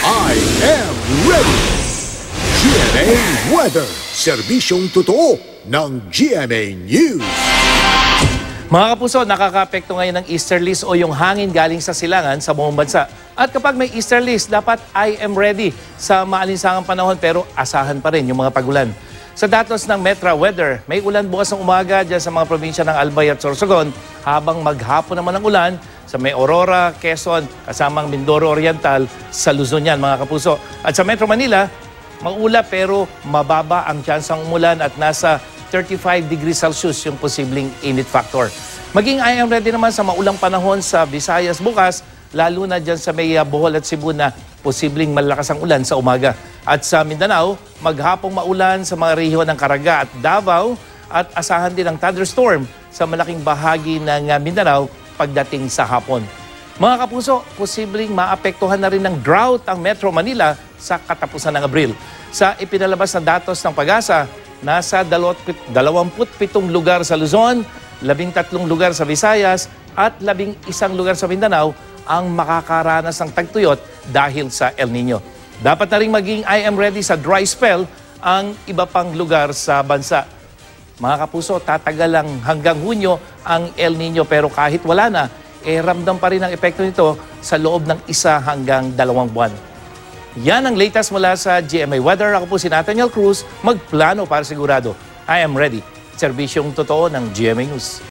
I am ready! GMA Weather. Serbisyong totoo ng GMA News. Mga kapuso, nakaka-apekto ngayon ng easterlies o yung hangin galing sa silangan sa buong bansa. At kapag may easterlies, dapat I am ready sa maalinsangang panahon pero asahan pa rin yung mga pagulan. Sa datos ng Metra Weather, may ulan bukas ng umaga dyan sa mga probinsya ng Albay at Sorsogon habang maghapon naman ang ulan sa may Aurora, Quezon, kasamang Mindoro Oriental sa Luzon yan mga kapuso. At sa Metro Manila, maula pero mababa ang tsansang umulan at nasa 35 degrees Celsius yung posibleng init factor. Maging I am ready naman sa maulang panahon sa Visayas bukas, lalo na dyan sa may Bohol at Cebu na posibleng malakas ang ulan sa umaga. At sa Mindanao, maghapong maulan sa mga rehiyon ng Caraga at Davao at asahan din ang thunderstorm sa malaking bahagi ng uh, Mindanao pagdating sa hapon. Mga kapuso, posibleng maapektuhan na rin ng drought ang Metro Manila sa katapusan ng Abril. Sa ipinalabas na datos ng pag-asa, nasa 27 lugar sa Luzon, 13 lugar sa Visayas at 11 lugar sa Mindanao ang makakaranas ng tagtuyot dahil sa El Nino. Dapat na rin maging I am ready sa dry spell ang iba pang lugar sa bansa. Mga kapuso, tatagal lang hanggang Hunyo ang El Nino pero kahit wala na, eh ramdam pa rin ang epekto nito sa loob ng isa hanggang dalawang buwan. Yan ang latest mula sa GMA Weather. Ako po si Nathaniel Cruz, magplano para sigurado. I am ready. Serbisyong totoo ng GMA News.